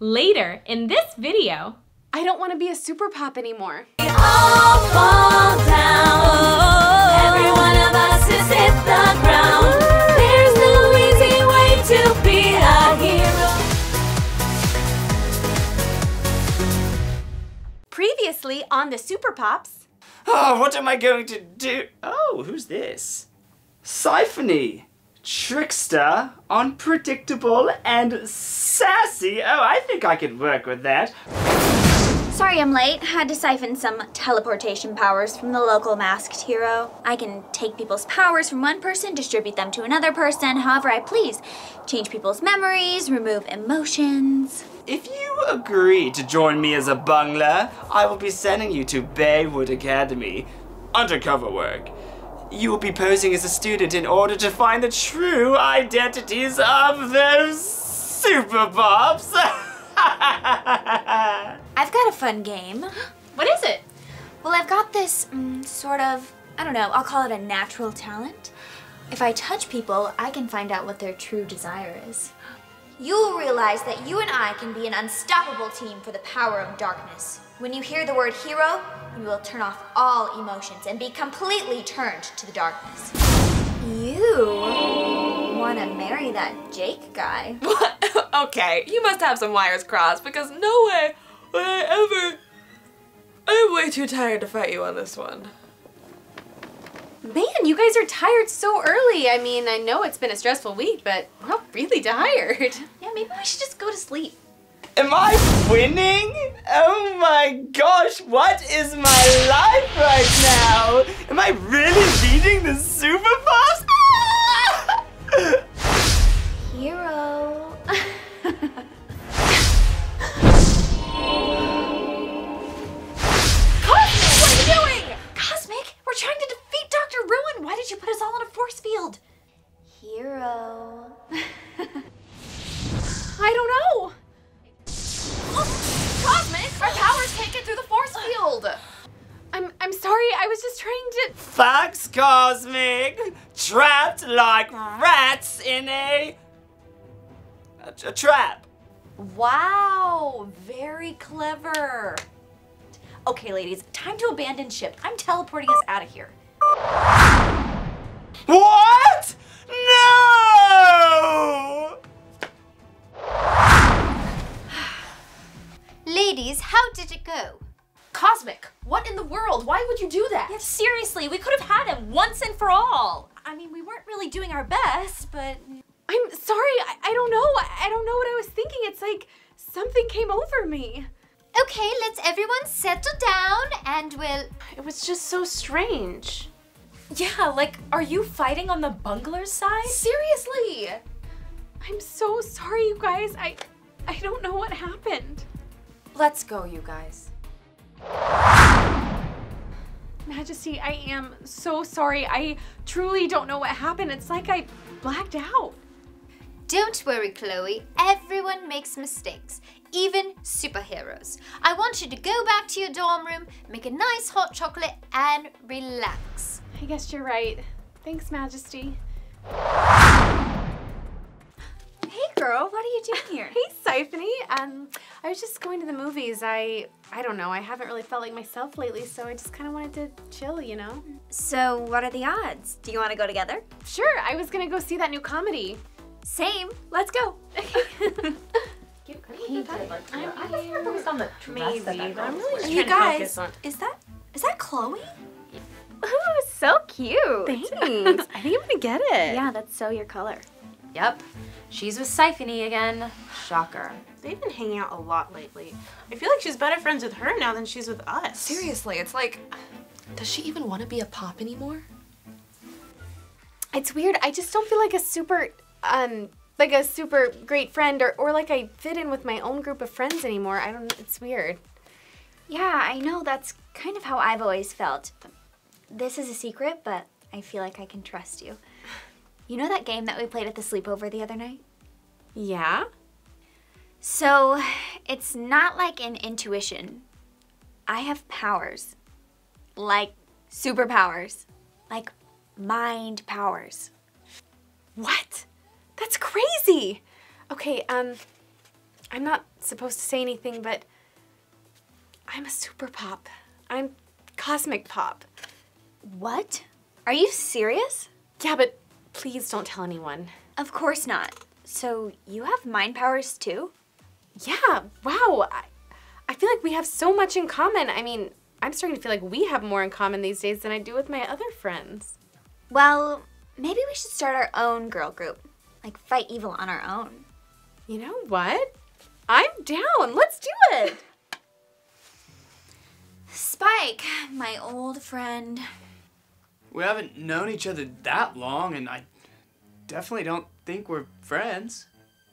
Later in this video, I don't want to be a super pop anymore. all fall down. Every one of us has hit the ground. There's no easy way to be a hero. previously on the Super Pops, Oh, what am I going to do? Oh, who's this? Siphony. Trickster, unpredictable, and sassy. Oh, I think I could work with that. Sorry I'm late. Had to siphon some teleportation powers from the local masked hero. I can take people's powers from one person, distribute them to another person, however I please. Change people's memories, remove emotions. If you agree to join me as a bungler, I will be sending you to Baywood Academy. Undercover work. You will be posing as a student in order to find the true identities of those super pops. I've got a fun game. what is it? Well, I've got this mm, sort of, I don't know, I'll call it a natural talent. If I touch people, I can find out what their true desire is. You'll realize that you and I can be an unstoppable team for the power of darkness. When you hear the word hero, you will turn off all emotions and be completely turned to the darkness. You want to marry that Jake guy? What? okay, you must have some wires crossed because no way would I ever. I'm way too tired to fight you on this one. Man, you guys are tired so early. I mean, I know it's been a stressful week, but we're all really tired. Yeah, maybe we should just go to sleep. Am I winning? Oh my gosh, what is my life right now? Am I really leading the super pops? Wow, very clever. Okay, ladies, time to abandon ship. I'm teleporting us out of here. What? No! Ladies, how did it go? Cosmic, what in the world? Why would you do that? Yeah, seriously, we could have had him once and for all. I mean, we weren't really doing our best, but I'm sorry. I, I don't know. I, I don't know what I was thinking. It's like something came over me. Okay, let's everyone settle down and we'll. It was just so strange. yeah, like, are you fighting on the bungler's side? Seriously. I'm so sorry, you guys. I I don't know what happened. Let's go, you guys. Majesty, I am so sorry. I truly don't know what happened. It's like I blacked out. Don't worry, Chloe. Everyone makes mistakes, even superheroes. I want you to go back to your dorm room, make a nice hot chocolate, and relax. I guess you're right. Thanks, Majesty. Hey, girl, what are you doing here? Hey, Siphony. Um, I was just going to the movies. I I don't know. I haven't really felt like myself lately, so I just kind of wanted to chill, you know. So, what are the odds? Do you want to go together? Sure. I was gonna go see that new comedy. Same. Let's go. Maybe, but I'm really just you trying guys, to focus on. is that is that Chloe? Ooh, so cute. Thanks. I think I'm gonna get it. Yeah, that's so your color. Yep. She's with Siphony again. Shocker. They've been hanging out a lot lately. I feel like she's better friends with her now than she's with us. Seriously, it's like, does she even want to be a pop anymore? It's weird. I just don't feel like a super, um, like a super great friend, or or like I fit in with my own group of friends anymore. I don't. It's weird. Yeah, I know that's kind of how I've always felt. This is a secret, but I feel like I can trust you. You know that game that we played at the sleepover the other night? Yeah. So, it's not like an intuition. I have powers. Like superpowers. Like mind powers. What? That's crazy. Okay. Um. I'm not supposed to say anything, but I'm a super pop. I'm cosmic pop. What? Are you serious? Yeah, but please don't tell anyone. Of course not. So you have mind powers too? Yeah, wow. I, I feel like we have so much in common. I mean, I'm starting to feel like we have more in common these days than I do with my other friends. Well, maybe we should start our own girl group. Like fight evil on our own. You know what? I'm down. Let's do it. Spike, my old friend. We haven't known each other that long, and I definitely don't think we're friends.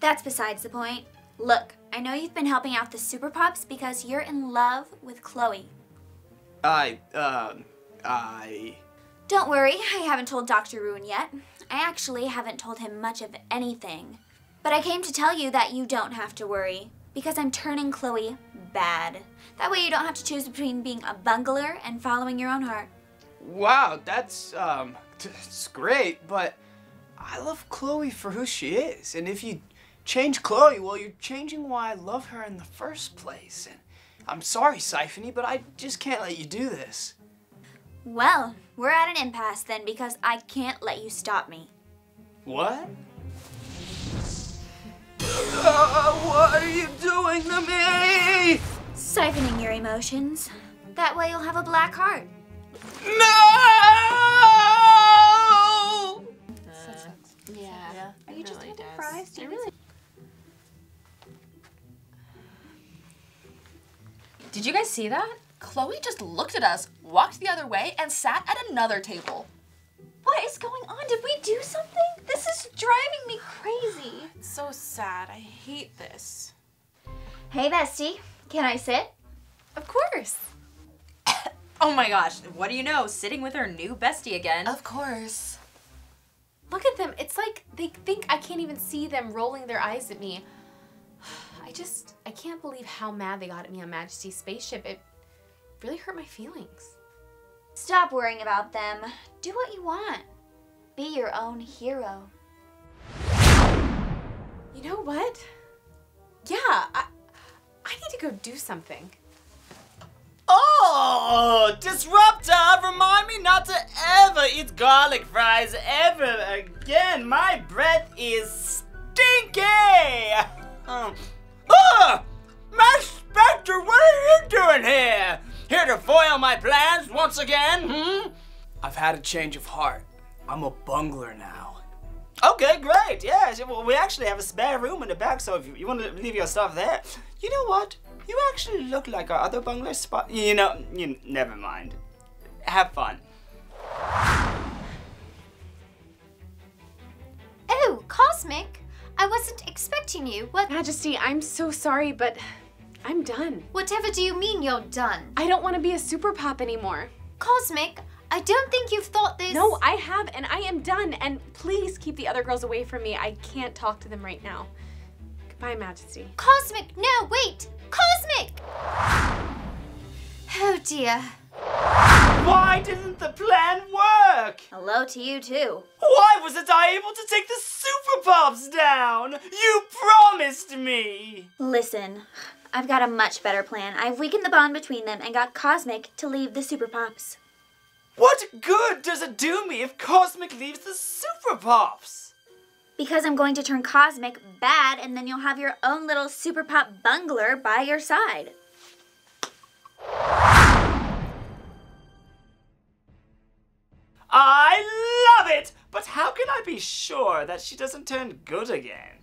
That's besides the point. Look, I know you've been helping out the Super Pops because you're in love with Chloe. I, um, I. Don't worry, I haven't told Dr. Ruin yet. I actually haven't told him much of anything. But I came to tell you that you don't have to worry because I'm turning Chloe bad. That way you don't have to choose between being a bungler and following your own heart. Wow, that's, um, it's great, but I love Chloe for who she is. And if you change Chloe, well, you're changing why I love her in the first place. And I'm sorry, Siphony, but I just can't let you do this. Well, we're at an impasse then because I can't let you stop me. What? Uh, what are you doing to me? Siphoning your emotions. That way you'll have a black heart. No! Yeah. Are you just having fries? Do you really? Did you guys see that? Chloe just looked at us, walked the other way, and sat at another table. What is going on? Did we do something? This is driving me crazy. It's so sad. I hate this. Hey, bestie. Can I sit? Of course. Oh my gosh, what do you know? Sitting with her new bestie again. Of course. Look at them. It's like they think I can't even see them rolling their eyes at me. I just, I can't believe how mad they got at me on Majesty's spaceship. It really hurt my feelings. Stop worrying about them. Do what you want. Be your own hero. You know what? Yeah, I, I need to go do something. Oh, Disruptor, remind me not to ever eat garlic fries ever again. My breath is stinky. Um, ah! Here? Here to foil my plans once again, hmm? I've had a change of heart. I'm a bungler now. Okay, great. Yes, well, we actually have a spare room in the back, so if you, you want to leave your stuff there, you know what? You actually look like our other bungler spot. You know, you never mind. Have fun. Oh, Cosmic. I wasn't expecting you. What Majesty, I'm so sorry, but I'm done. whatever do you mean you're done? I don't want to be a super pop anymore. Cosmic, I don't think you've thought this. No, I have, and I am done. And please keep the other girls away from me. I can't talk to them right now. Goodbye, Majesty. Cosmic, no, wait! Cosmic! Oh dear. Why didn't the plan work? Hello to you too. Why wasn't I able to take the Super Pops down? You promised me. Listen, I've got a much better plan. I've weakened the bond between them and got Cosmic to leave the Super Pops. What good does it do me if Cosmic leaves the Super Pops? Because I'm going to turn Cosmic bad and then you'll have your own little Super Pop bungler by your side. I love it! But how can I be sure that she doesn't turn good again?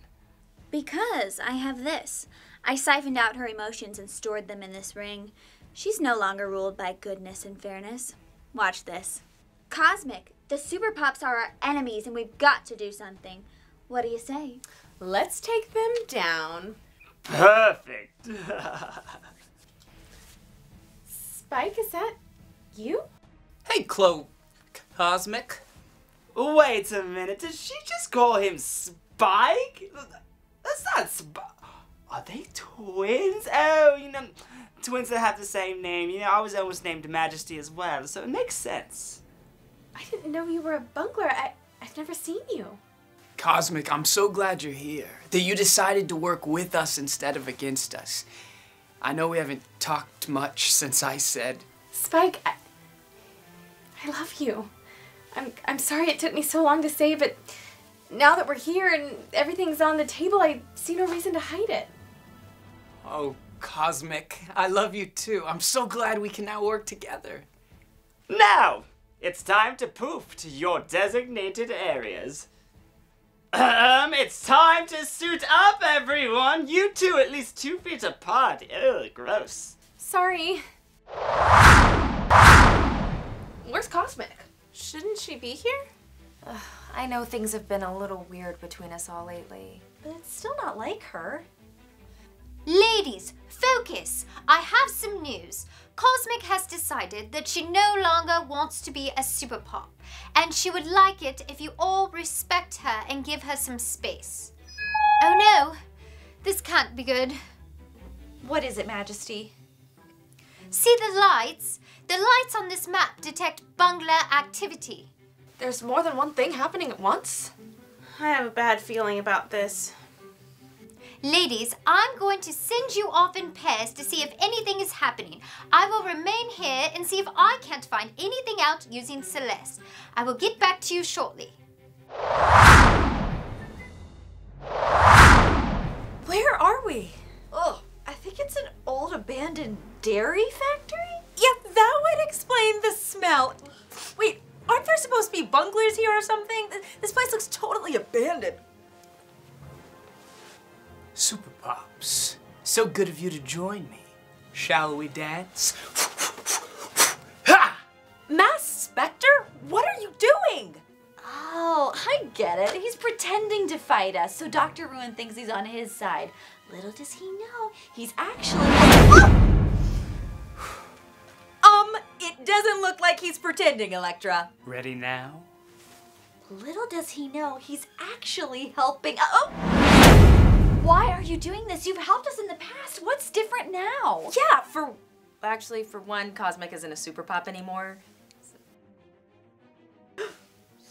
Because I have this. I siphoned out her emotions and stored them in this ring. She's no longer ruled by goodness and fairness. Watch this. Cosmic, the Super Pops are our enemies and we've got to do something. What do you say? Let's take them down. Perfect. Spike, is that you? Hey, Chloe. Cosmic. Wait a minute, did she just call him Spike? That's not Spike. Are they twins? Oh, you know, twins that have the same name. You know, I was almost named Majesty as well, so it makes sense. I didn't know you were a bungler. I, I've never seen you. Cosmic, I'm so glad you're here. That you decided to work with us instead of against us. I know we haven't talked much since I said. Spike, I, I love you. I'm I'm sorry it took me so long to say, but now that we're here and everything's on the table, I see no reason to hide it. Oh, Cosmic, I love you too. I'm so glad we can now work together. Now, it's time to poof to your designated areas. Um, it's time to suit up, everyone. You two at least two feet apart. Ugh, gross. Sorry. Where's Cosmic? Shouldn't she be here? I know things have been a little weird between us all lately. But it's still not like her. Ladies, focus! I have some news. Cosmic has decided that she no longer wants to be a super pop, and she would like it if you all respect her and give her some space. Oh no, this can't be good. What is it, Majesty? See the lights? The lights on this map detect bungler activity. There's more than one thing happening at once? I have a bad feeling about this. Ladies, I'm going to send you off in pairs to see if anything is happening. I will remain here and see if I can't find anything out using Celeste. I will get back to you shortly. Where are we? Oh, I think it's an old abandoned dairy factory? Yeah, that would explain the smell. Wait, aren't there supposed to be bunglers here or something? This place looks totally abandoned. Super Pops, so good of you to join me. Shall we dance? ha! Masked Spectre? What are you doing? Oh, I get it. He's pretending to fight us, so Dr. Ruin thinks he's on his side. Little does he know, he's actually. um, it doesn't look like he's pretending, Electra. Ready now? Little does he know, he's actually helping. Oh! Why are you doing this? You've helped us in the past. What's different now? Yeah, for actually for one, Cosmic isn't a super pop anymore.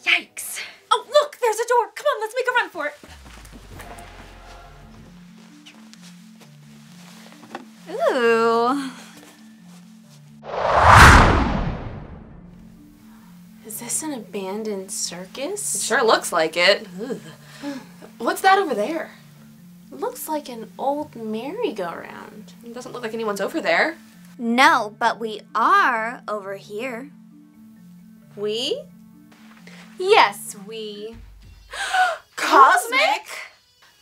Yikes. Oh, look, there's a door. Come on, let's make a run for it. Ooh. Is this an abandoned It circus? sure looks like it. Ugh. What's that over there? Looks like an old merry-go-round. It doesn't look like anyone's over there. No, but we are over here. We? Yes, we. Cosmic?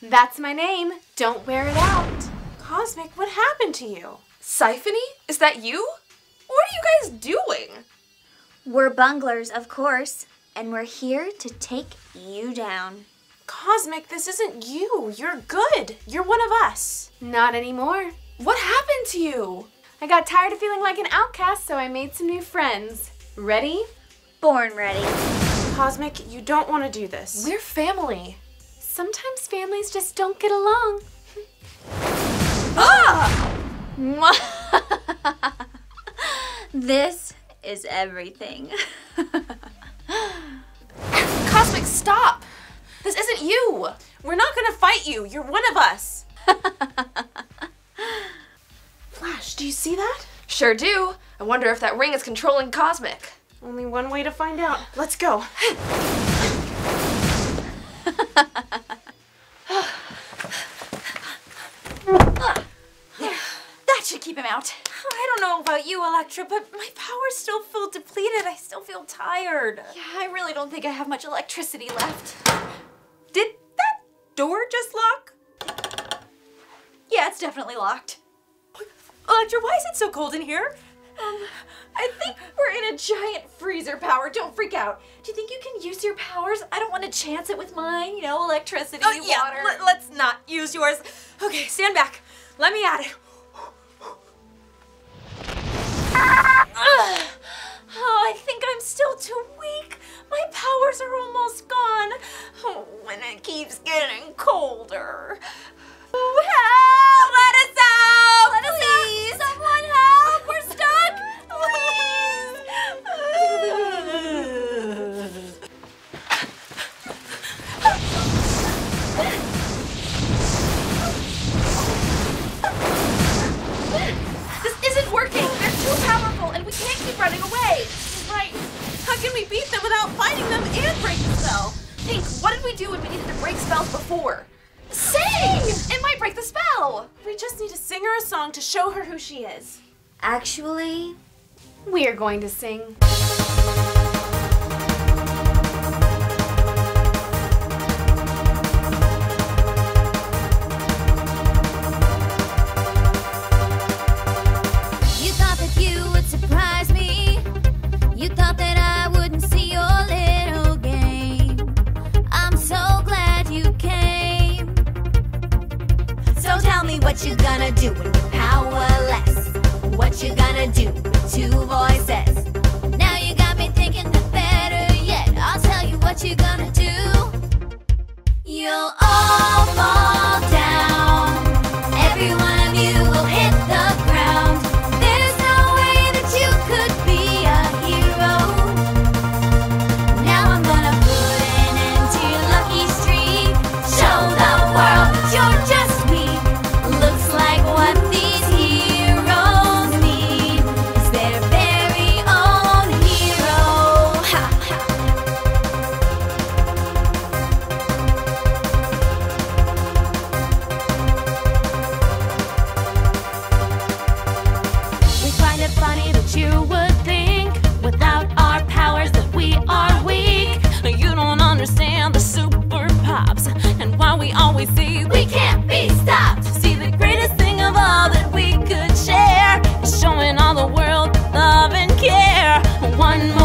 That's my name. Don't wear it out. Cosmic, what happened to you? Siphony? Is that you? What are you guys doing? We're bunglers, of course, and we're here to take you down. Cosmic, this isn't you. You're good. You're one of us. Not anymore. What happened to you? I got tired of feeling like an outcast, so I made some new friends. Ready? Born ready. Cosmic, you don't want to do this. We're family. Sometimes families just don't get along. ah! This is everything. Cosmic, stop! This isn't you! We're not gonna fight you. You're one of us. Flash, do you see that? Sure do. I wonder if that ring is controlling Cosmic. Only one way to find out. Let's go. That should keep him out. I don't know about you, Electra, but my powers still feel depleted. I still feel tired. Yeah, I really don't think I have much electricity left. Did that door just lock? Yeah, it's definitely locked. Electra, why is it so cold in here? Um, I think we're in a giant freezer power. Don't freak out. Do you think you can use your powers? I don't want to chance it with mine. You know, electricity, Oh, yeah, water. let- let's not use yours. Okay, stand back. Let me at it. Oh, I think I'm still too weak. My powers are almost gone. Oh, and it keeps getting colder. Help! Let us show her who she is. Actually, We're going to sing. One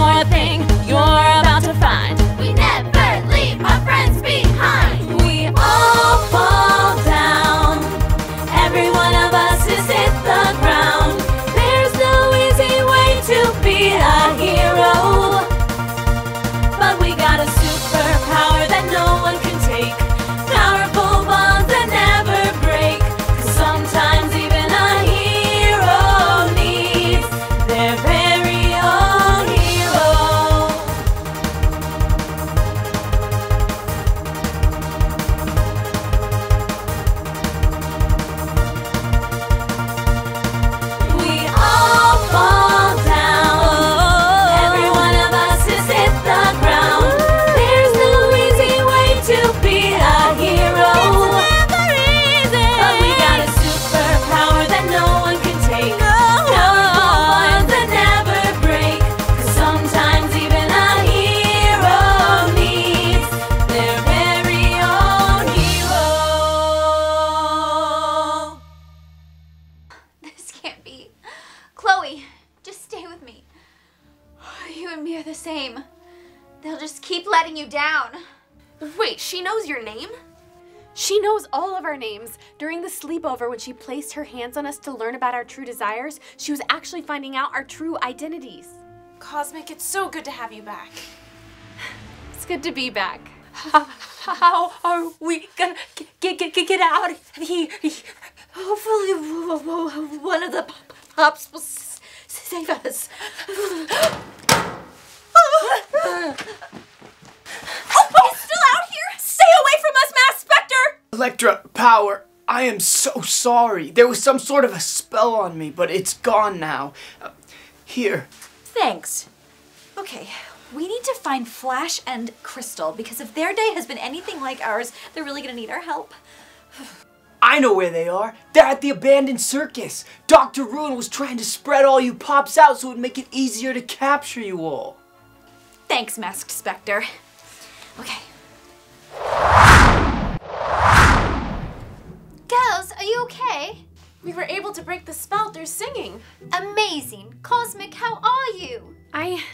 They'll just keep letting you down. Wait, she knows your name? She knows all of our names. During the sleepover, when she placed her hands on us to learn about our true desires, she was actually finding out our true identities. Cosmic, it's so good to have you back. It's good to be back. How are we gonna get get get, get out of here? Hopefully, w- w- one of the p- pups will save us. Oh, he's still out here! Stay away from us, Masked Spectre! Electra, power. I am so sorry. There was some sort of a spell on me, but it's gone now. Uh, here. Thanks. Okay, we need to find Flash and Crystal because if their day has been anything like ours, they're really gonna need our help. I know where they are. They're at the abandoned circus. Dr. Ruin was trying to spread all you pops out so it would make it easier to capture you all. Thanks, Masked Spectre. Okay. Girls, are you okay? We were able to break the spell through singing. Amazing. Cosmic, how are you? I.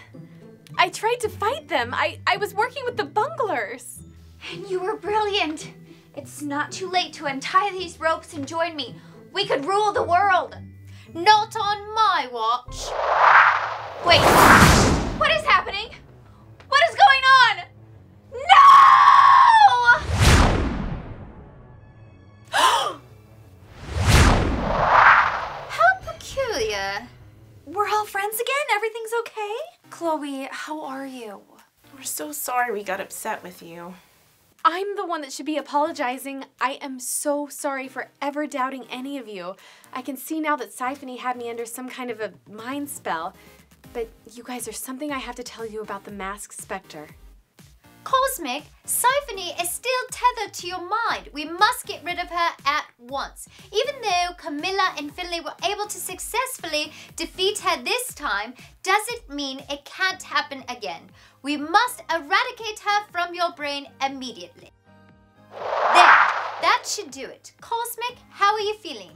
I tried to fight them. I, I was working with the bunglers. And you were brilliant. It's not too late to untie these ropes and join me. We could rule the world. Not on my watch. Wait, what is happening? What is going on? No! How peculiar. We're all friends again? Everything's okay? Chloe, how are you? We're so sorry we got upset with you. I'm the one that should be apologizing. I am so sorry for ever doubting any of you. I can see now that Siphony had me under some kind of a mind spell. But you guys, there's something I have to tell you about the Masked Spectre. Cosmic, Siphony is still tethered to your mind. We must get rid of her at once. Even though Camilla and Finley were able to successfully defeat her this time, doesn't mean it can't happen again. We must eradicate her from your brain immediately. There, that should do it. Cosmic, how are you feeling?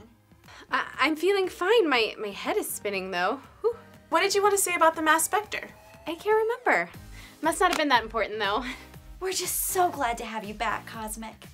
I- I'm feeling fine. My my head is spinning though. Whew. What did you want to say about the Masked Spectre? I can't remember. Must not have been that important though. We're just so glad to have you back, Cosmic.